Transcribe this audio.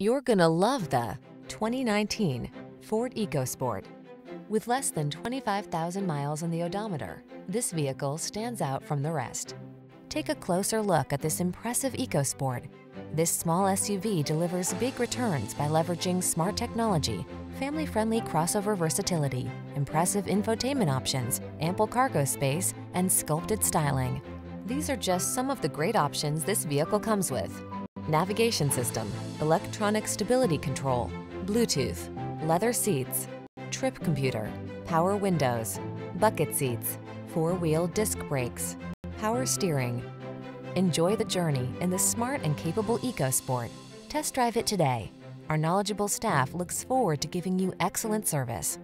You're gonna love the 2019 Ford EcoSport. With less than 25,000 miles on the odometer, this vehicle stands out from the rest. Take a closer look at this impressive EcoSport. This small SUV delivers big returns by leveraging smart technology, family-friendly crossover versatility, impressive infotainment options, ample cargo space, and sculpted styling. These are just some of the great options this vehicle comes with navigation system, electronic stability control, Bluetooth, leather seats, trip computer, power windows, bucket seats, four-wheel disc brakes, power steering. Enjoy the journey in the smart and capable EcoSport. Test drive it today. Our knowledgeable staff looks forward to giving you excellent service.